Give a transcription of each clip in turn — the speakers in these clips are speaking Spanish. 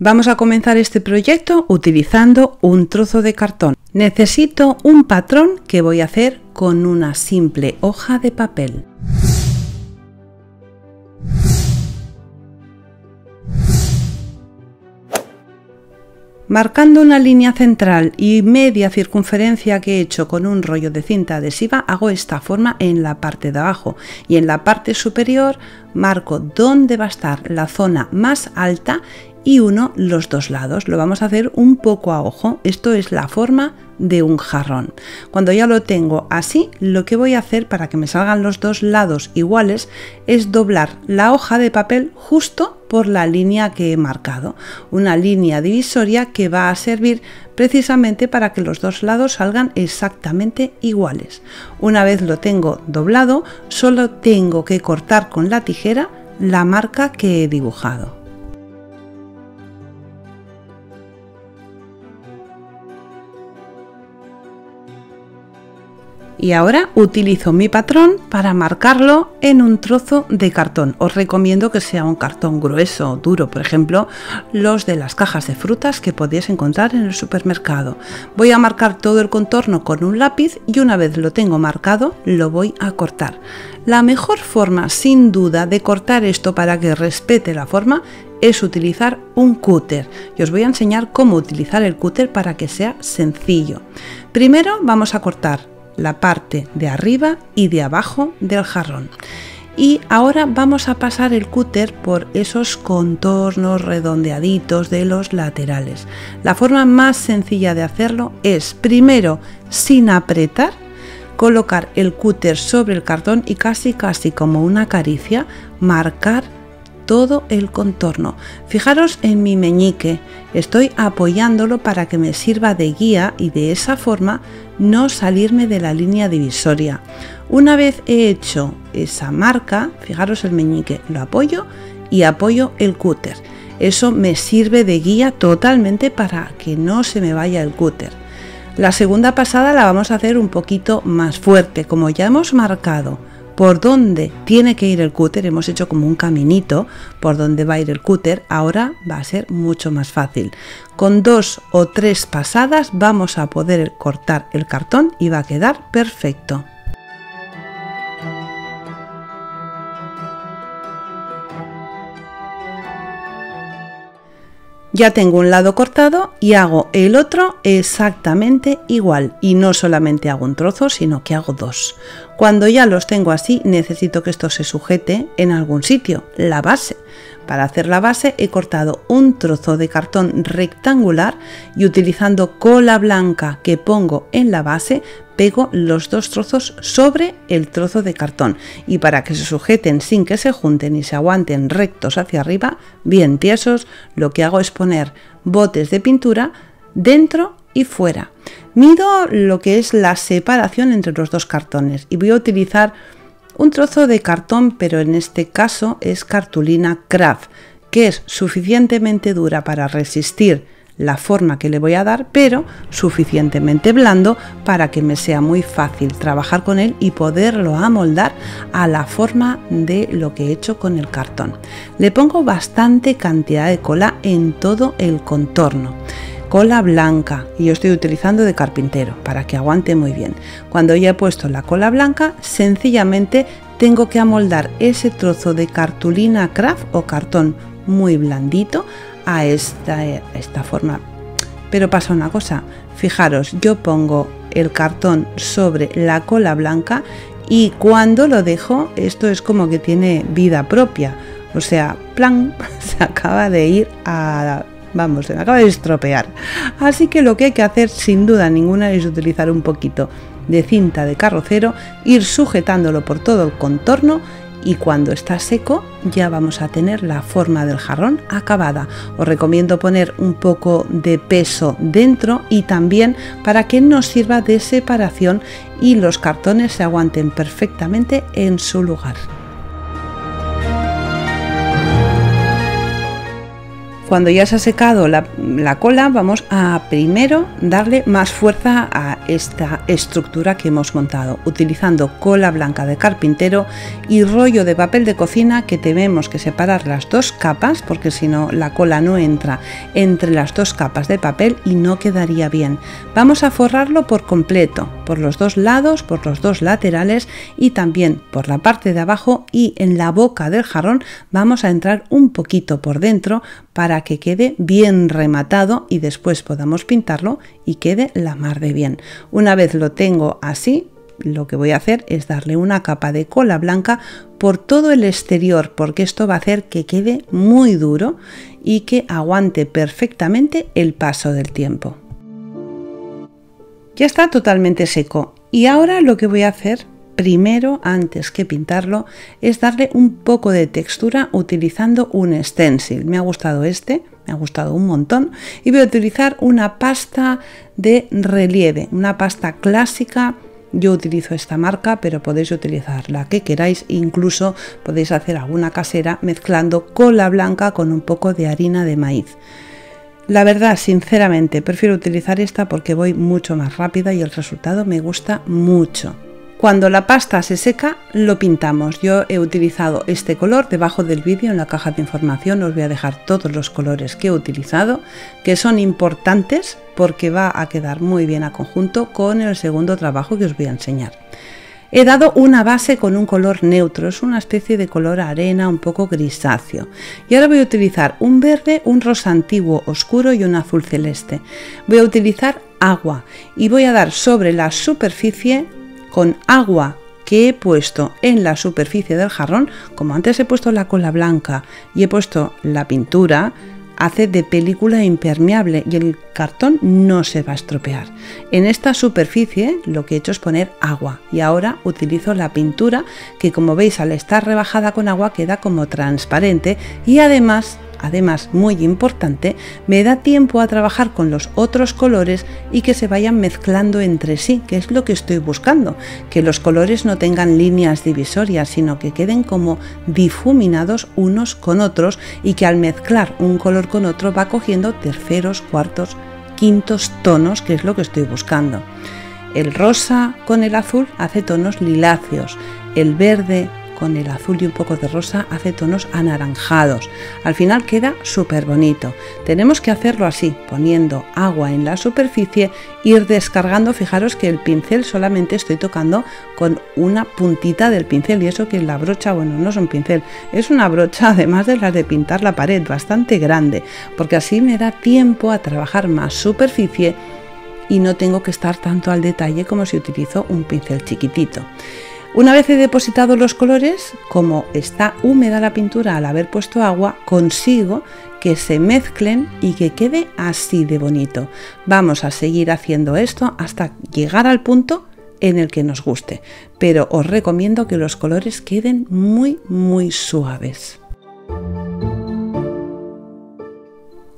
Vamos a comenzar este proyecto utilizando un trozo de cartón. Necesito un patrón que voy a hacer con una simple hoja de papel. Marcando una línea central y media circunferencia que he hecho con un rollo de cinta adhesiva, hago esta forma en la parte de abajo y en la parte superior marco dónde va a estar la zona más alta y uno los dos lados. Lo vamos a hacer un poco a ojo. Esto es la forma de un jarrón. Cuando ya lo tengo así, lo que voy a hacer para que me salgan los dos lados iguales es doblar la hoja de papel justo por la línea que he marcado. Una línea divisoria que va a servir precisamente para que los dos lados salgan exactamente iguales. Una vez lo tengo doblado, solo tengo que cortar con la tijera la marca que he dibujado. Y ahora utilizo mi patrón para marcarlo en un trozo de cartón. Os recomiendo que sea un cartón grueso o duro, por ejemplo, los de las cajas de frutas que podéis encontrar en el supermercado. Voy a marcar todo el contorno con un lápiz y una vez lo tengo marcado lo voy a cortar. La mejor forma sin duda de cortar esto para que respete la forma es utilizar un cúter y os voy a enseñar cómo utilizar el cúter para que sea sencillo. Primero vamos a cortar la parte de arriba y de abajo del jarrón. Y ahora vamos a pasar el cúter por esos contornos redondeaditos de los laterales. La forma más sencilla de hacerlo es primero sin apretar colocar el cúter sobre el cartón y casi casi como una caricia marcar todo el contorno. Fijaros en mi meñique, estoy apoyándolo para que me sirva de guía y de esa forma no salirme de la línea divisoria. Una vez he hecho esa marca, fijaros el meñique, lo apoyo y apoyo el cúter. Eso me sirve de guía totalmente para que no se me vaya el cúter. La segunda pasada la vamos a hacer un poquito más fuerte, como ya hemos marcado por dónde tiene que ir el cúter, hemos hecho como un caminito por donde va a ir el cúter, ahora va a ser mucho más fácil. Con dos o tres pasadas vamos a poder cortar el cartón y va a quedar perfecto. Ya tengo un lado cortado y hago el otro exactamente igual. Y no solamente hago un trozo, sino que hago dos. Cuando ya los tengo así, necesito que esto se sujete en algún sitio, la base. Para hacer la base he cortado un trozo de cartón rectangular y utilizando cola blanca que pongo en la base pego los dos trozos sobre el trozo de cartón y para que se sujeten sin que se junten y se aguanten rectos hacia arriba, bien tiesos, lo que hago es poner botes de pintura dentro y fuera. Mido lo que es la separación entre los dos cartones y voy a utilizar un trozo de cartón, pero en este caso es cartulina craft, que es suficientemente dura para resistir la forma que le voy a dar, pero suficientemente blando para que me sea muy fácil trabajar con él y poderlo amoldar a la forma de lo que he hecho con el cartón. Le pongo bastante cantidad de cola en todo el contorno cola blanca y yo estoy utilizando de carpintero para que aguante muy bien. Cuando ya he puesto la cola blanca, sencillamente tengo que amoldar ese trozo de cartulina craft o cartón muy blandito a esta, esta forma. Pero pasa una cosa, fijaros, yo pongo el cartón sobre la cola blanca y cuando lo dejo, esto es como que tiene vida propia. O sea, plan, se acaba de ir a Vamos, se me acaba de estropear. Así que lo que hay que hacer sin duda ninguna es utilizar un poquito de cinta de carrocero, ir sujetándolo por todo el contorno y cuando está seco ya vamos a tener la forma del jarrón acabada. Os recomiendo poner un poco de peso dentro y también para que nos sirva de separación y los cartones se aguanten perfectamente en su lugar. Cuando ya se ha secado la, cola, vamos a primero darle más fuerza a esta estructura que hemos montado, utilizando cola blanca de carpintero y rollo de papel de cocina que tenemos que separar las dos capas, porque si no la cola no entra entre las dos capas de papel y no quedaría bien. Vamos a forrarlo por completo, por los dos lados, por los dos laterales y también por la parte de abajo y en la boca del jarrón vamos a entrar un poquito por dentro para que quede bien rematado y después podamos pintarlo y quede la mar de bien. Una vez lo tengo así, lo que voy a hacer es darle una capa de cola blanca por todo el exterior porque esto va a hacer que quede muy duro y que aguante perfectamente el paso del tiempo. Ya está totalmente seco y ahora lo que voy a hacer primero, antes que pintarlo, es darle un poco de textura utilizando un stencil. Me ha gustado este, me ha gustado un montón. Y voy a utilizar una pasta de relieve, una pasta clásica. Yo utilizo esta marca, pero podéis utilizar la que queráis. Incluso podéis hacer alguna casera mezclando cola blanca con un poco de harina de maíz. La verdad, sinceramente, prefiero utilizar esta porque voy mucho más rápida y el resultado me gusta mucho. Cuando la pasta se seca, lo pintamos. Yo he utilizado este color debajo del vídeo en la caja de información. Os voy a dejar todos los colores que he utilizado, que son importantes porque va a quedar muy bien a conjunto con el segundo trabajo que os voy a enseñar. He dado una base con un color neutro, es una especie de color arena un poco grisáceo. Y ahora voy a utilizar un verde, un rosa antiguo oscuro y un azul celeste. Voy a utilizar agua y voy a dar sobre la superficie con agua que he puesto en la superficie del jarrón, como antes he puesto la cola blanca y he puesto la pintura, hace de película impermeable y el cartón no se va a estropear. En esta superficie lo que he hecho es poner agua y ahora utilizo la pintura que como veis al estar rebajada con agua queda como transparente y además además muy importante, me da tiempo a trabajar con los otros colores y que se vayan mezclando entre sí, que es lo que estoy buscando, que los colores no tengan líneas divisorias, sino que queden como difuminados unos con otros y que al mezclar un color con otro va cogiendo terceros, cuartos, quintos tonos, que es lo que estoy buscando. El rosa con el azul hace tonos liláceos, el verde con el azul y un poco de rosa hace tonos anaranjados. Al final queda súper bonito. Tenemos que hacerlo así, poniendo agua en la superficie, ir descargando. Fijaros que el pincel solamente estoy tocando con una puntita del pincel y eso que la brocha, bueno, no es un pincel, es una brocha además de la de pintar la pared, bastante grande, porque así me da tiempo a trabajar más superficie y no tengo que estar tanto al detalle como si utilizo un pincel chiquitito. Una vez he depositado los colores, como está húmeda la pintura al haber puesto agua, consigo que se mezclen y que quede así de bonito. Vamos a seguir haciendo esto hasta llegar al punto en el que nos guste, pero os recomiendo que los colores queden muy muy suaves.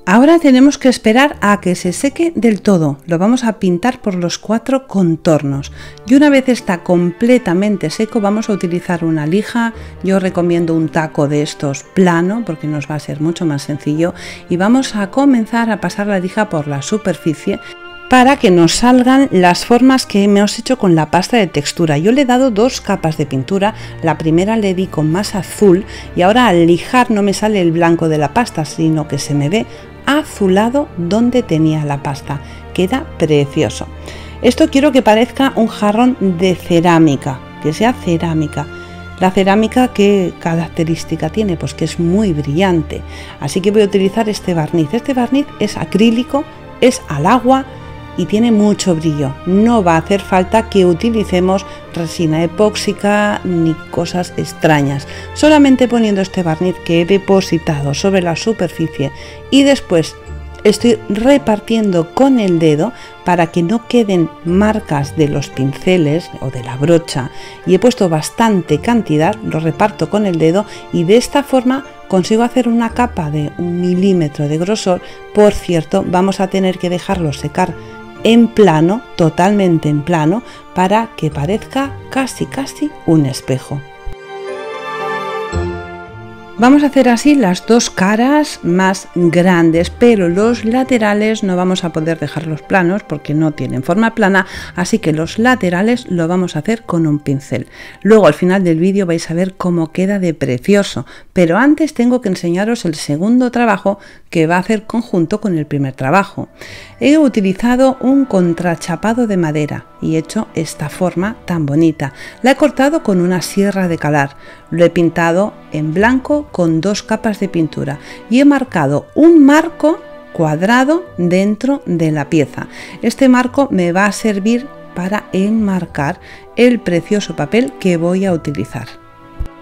Ahora tenemos que esperar a que se seque del todo. Lo vamos a pintar por los cuatro contornos. Y una vez está completamente seco vamos a utilizar una lija. Yo recomiendo un taco de estos plano porque nos va a ser mucho más sencillo. Y vamos a comenzar a pasar la lija por la superficie para que nos salgan las formas que hemos hecho con la pasta de textura. Yo le he dado dos capas de pintura, la primera le di con más azul y ahora al lijar no me sale el blanco de la pasta, sino que se me ve azulado donde tenía la pasta. Queda precioso. Esto quiero que parezca un jarrón de cerámica, que sea cerámica. La cerámica, ¿qué característica tiene? Pues que es muy brillante. Así que voy a utilizar este barniz. Este barniz es acrílico, es al agua, y tiene mucho brillo. No va a hacer falta que utilicemos resina epóxica ni cosas extrañas. Solamente poniendo este barniz que he depositado sobre la superficie y después estoy repartiendo con el dedo para que no queden marcas de los pinceles o de la brocha y he puesto bastante cantidad, lo reparto con el dedo y de esta forma consigo hacer una capa de un milímetro de grosor. Por cierto, vamos a tener que dejarlo secar en plano, totalmente en plano, para que parezca casi casi un espejo. Vamos a hacer así las dos caras más grandes, pero los laterales no vamos a poder dejarlos planos porque no tienen forma plana, así que los laterales lo vamos a hacer con un pincel. Luego al final del vídeo vais a ver cómo queda de precioso, pero antes tengo que enseñaros el segundo trabajo que va a hacer conjunto con el primer trabajo. He utilizado un contrachapado de madera y he hecho esta forma tan bonita. La he cortado con una sierra de calar, lo he pintado en blanco con dos capas de pintura y he marcado un marco cuadrado dentro de la pieza. Este marco me va a servir para enmarcar el precioso papel que voy a utilizar.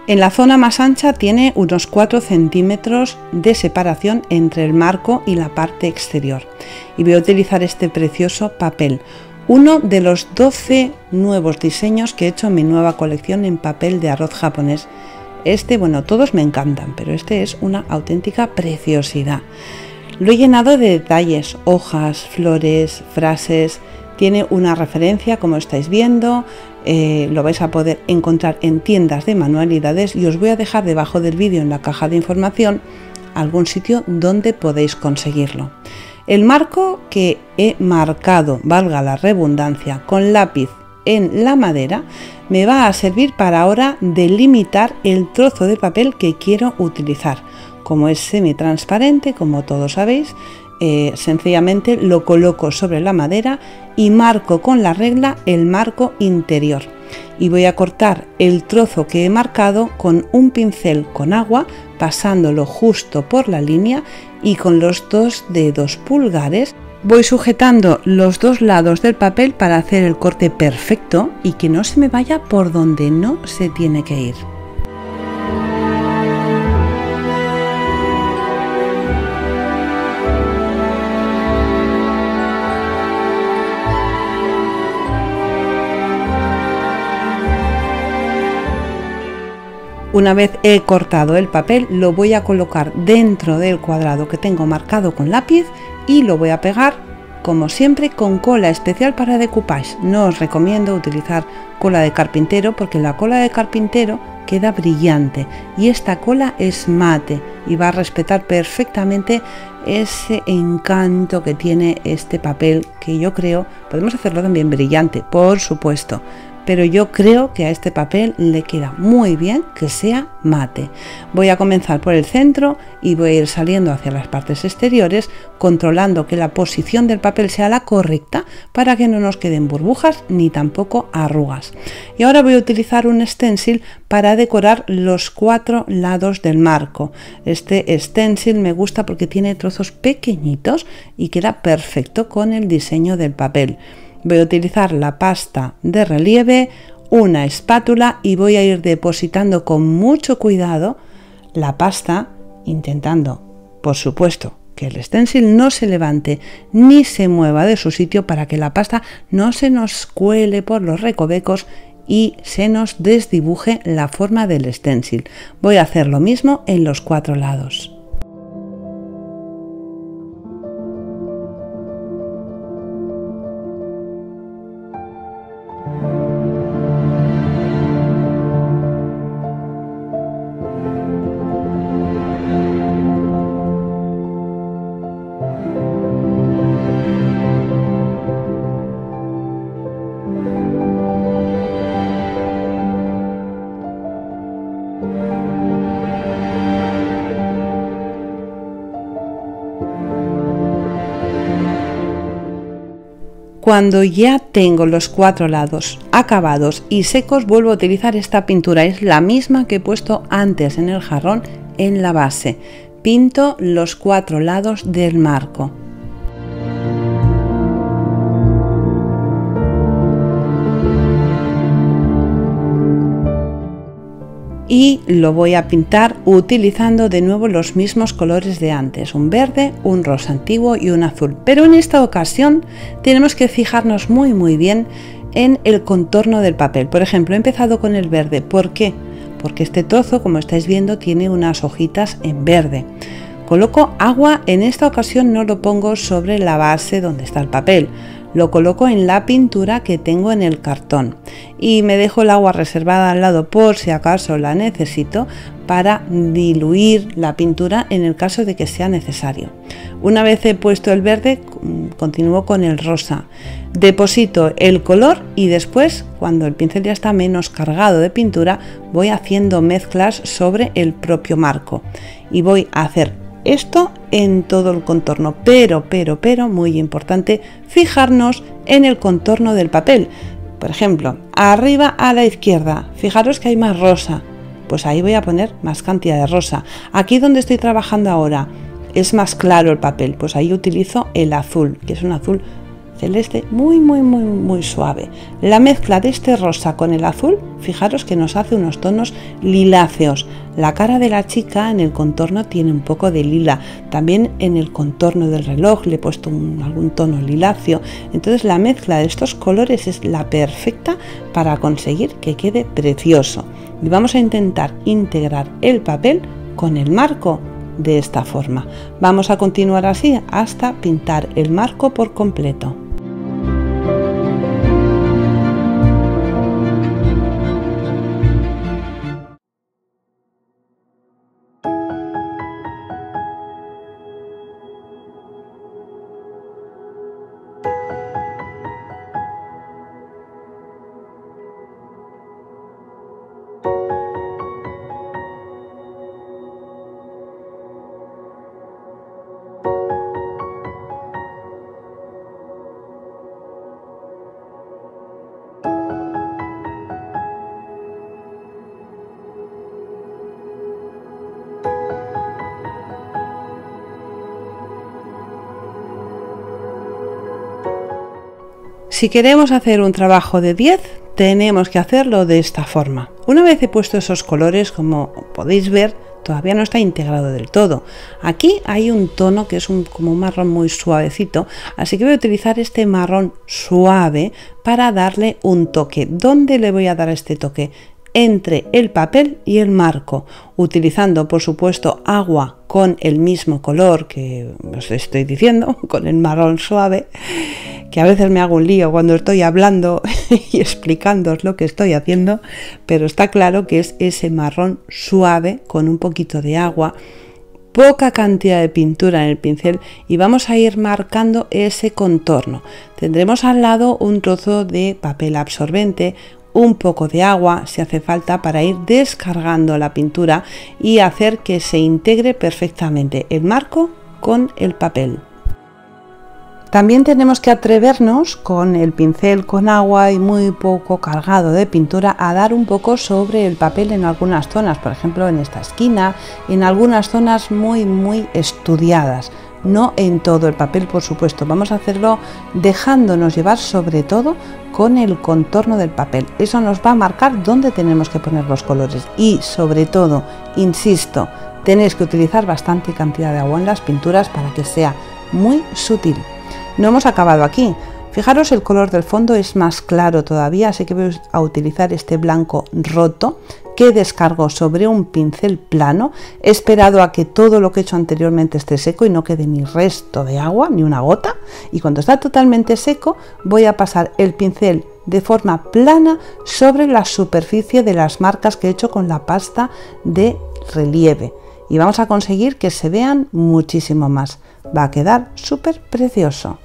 En la zona más ancha tiene unos 4 centímetros de separación entre el marco y la parte exterior y voy a utilizar este precioso papel, uno de los 12 nuevos diseños que he hecho en mi nueva colección en papel de arroz japonés. Este, bueno, todos me encantan, pero este es una auténtica preciosidad. Lo he llenado de detalles, hojas, flores, frases, tiene una referencia como estáis viendo, eh, lo vais a poder encontrar en tiendas de manualidades y os voy a dejar debajo del vídeo en la caja de información algún sitio donde podéis conseguirlo. El marco que he marcado, valga la redundancia, con lápiz en la madera, me va a servir para ahora delimitar el trozo de papel que quiero utilizar. Como es semi-transparente, como todos sabéis, eh, sencillamente lo coloco sobre la madera y marco con la regla el marco interior y voy a cortar el trozo que he marcado con un pincel con agua pasándolo justo por la línea y con los dos dedos pulgares voy sujetando los dos lados del papel para hacer el corte perfecto y que no se me vaya por donde no se tiene que ir. Una vez he cortado el papel, lo voy a colocar dentro del cuadrado que tengo marcado con lápiz y lo voy a pegar, como siempre, con cola especial para decoupage. No os recomiendo utilizar cola de carpintero porque la cola de carpintero queda brillante y esta cola es mate y va a respetar perfectamente ese encanto que tiene este papel que yo creo podemos hacerlo también brillante por supuesto pero yo creo que a este papel le queda muy bien que sea mate. Voy a comenzar por el centro y voy a ir saliendo hacia las partes exteriores controlando que la posición del papel sea la correcta para que no nos queden burbujas ni tampoco arrugas. Y ahora voy a utilizar un stencil para decorar los cuatro lados del marco. Este stencil me gusta porque tiene trozos pequeñitos y queda perfecto con el diseño del papel. Voy a utilizar la pasta de relieve, una espátula y voy a ir depositando con mucho cuidado la pasta, intentando, por supuesto, que el stencil no se levante ni se mueva de su sitio para que la pasta no se nos cuele por los recovecos y se nos desdibuje la forma del stencil. Voy a hacer lo mismo en los cuatro lados. Cuando ya tengo los cuatro lados acabados y secos, vuelvo a utilizar esta pintura. Es la misma que he puesto antes en el jarrón en la base. Pinto los cuatro lados del marco. Y lo voy a pintar utilizando de nuevo los mismos colores de antes, un verde, un rosa antiguo y un azul. Pero en esta ocasión tenemos que fijarnos muy muy bien en el contorno del papel. Por ejemplo, he empezado con el verde. ¿Por qué? Porque este trozo, como estáis viendo, tiene unas hojitas en verde. Coloco agua, en esta ocasión no lo pongo sobre la base donde está el papel, lo coloco en la pintura que tengo en el cartón y me dejo el agua reservada al lado por si acaso la necesito para diluir la pintura en el caso de que sea necesario. Una vez he puesto el verde, continúo con el rosa. Deposito el color y después, cuando el pincel ya está menos cargado de pintura, voy haciendo mezclas sobre el propio marco. Y voy a hacer esto en todo el contorno, pero, pero, pero, muy importante, fijarnos en el contorno del papel. Por ejemplo, arriba a la izquierda, fijaros que hay más rosa, pues ahí voy a poner más cantidad de rosa. Aquí donde estoy trabajando ahora es más claro el papel, pues ahí utilizo el azul, que es un azul celeste muy muy muy muy suave. La mezcla de este rosa con el azul, fijaros que nos hace unos tonos liláceos. La cara de la chica en el contorno tiene un poco de lila, también en el contorno del reloj le he puesto algún tono liláceo. Entonces la mezcla de estos colores es la perfecta para conseguir que quede precioso y vamos a intentar integrar el papel con el marco de esta forma. Vamos a continuar así hasta pintar el marco por completo. Si queremos hacer un trabajo de 10, tenemos que hacerlo de esta forma. Una vez he puesto esos colores, como podéis ver, todavía no está integrado del todo. Aquí hay un tono que es un, como un marrón muy suavecito, así que voy a utilizar este marrón suave para darle un toque. ¿Dónde le voy a dar este toque? entre el papel y el marco, utilizando por supuesto agua con el mismo color que os estoy diciendo, con el marrón suave, que a veces me hago un lío cuando estoy hablando y explicándoos lo que estoy haciendo, pero está claro que es ese marrón suave con un poquito de agua, poca cantidad de pintura en el pincel y vamos a ir marcando ese contorno. Tendremos al lado un trozo de papel absorbente, un poco de agua si hace falta para ir descargando la pintura y hacer que se integre perfectamente el marco con el papel. También tenemos que atrevernos con el pincel con agua y muy poco cargado de pintura a dar un poco sobre el papel en algunas zonas, por ejemplo en esta esquina, en algunas zonas muy muy estudiadas, no en todo el papel por supuesto, vamos a hacerlo dejándonos llevar sobre todo con el contorno del papel. Eso nos va a marcar dónde tenemos que poner los colores y sobre todo, insisto, tenéis que utilizar bastante cantidad de agua en las pinturas para que sea muy sutil. No hemos acabado aquí. Fijaros el color del fondo es más claro todavía, así que voy a utilizar este blanco roto que descargo sobre un pincel plano. Esperado a que todo lo que he hecho anteriormente esté seco y no quede ni resto de agua, ni una gota. Y cuando está totalmente seco voy a pasar el pincel de forma plana sobre la superficie de las marcas que he hecho con la pasta de relieve. Y vamos a conseguir que se vean muchísimo más. Va a quedar súper precioso.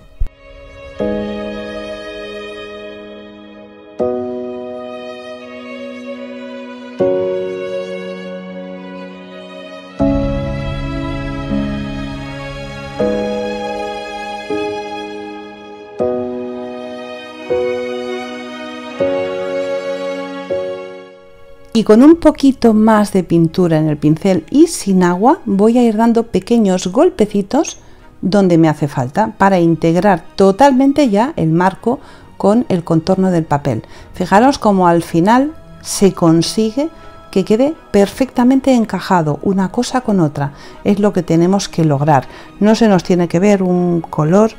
Con un poquito más de pintura en el pincel y sin agua voy a ir dando pequeños golpecitos donde me hace falta para integrar totalmente ya el marco con el contorno del papel. Fijaros como al final se consigue que quede perfectamente encajado una cosa con otra. Es lo que tenemos que lograr. No se nos tiene que ver un color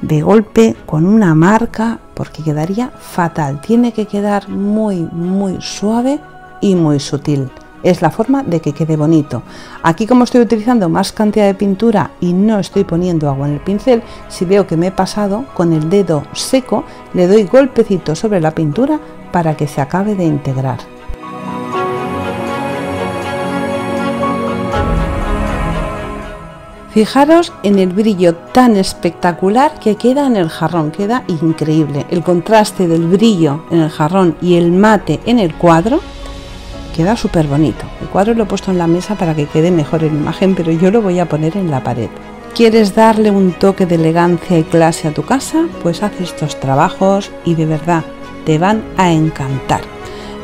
de golpe con una marca porque quedaría fatal. Tiene que quedar muy, muy suave y muy sutil. es la forma de que quede bonito. Aquí como estoy utilizando más cantidad de pintura y no estoy poniendo agua en el pincel, si veo que me he pasado, con el dedo seco le doy golpecito sobre la pintura para que se acabe de integrar. Fijaros en el brillo tan espectacular que queda en el jarrón, queda increíble. El contraste del brillo en el jarrón y el mate en el cuadro queda súper bonito. El cuadro lo he puesto en la mesa para que quede mejor en imagen, pero yo lo voy a poner en la pared. ¿Quieres darle un toque de elegancia y clase a tu casa? Pues haz estos trabajos y de verdad te van a encantar.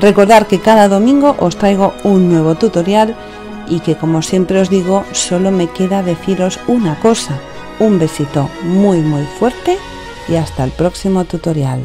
Recordar que cada domingo os traigo un nuevo tutorial y que como siempre os digo, solo me queda deciros una cosa. Un besito muy muy fuerte y hasta el próximo tutorial.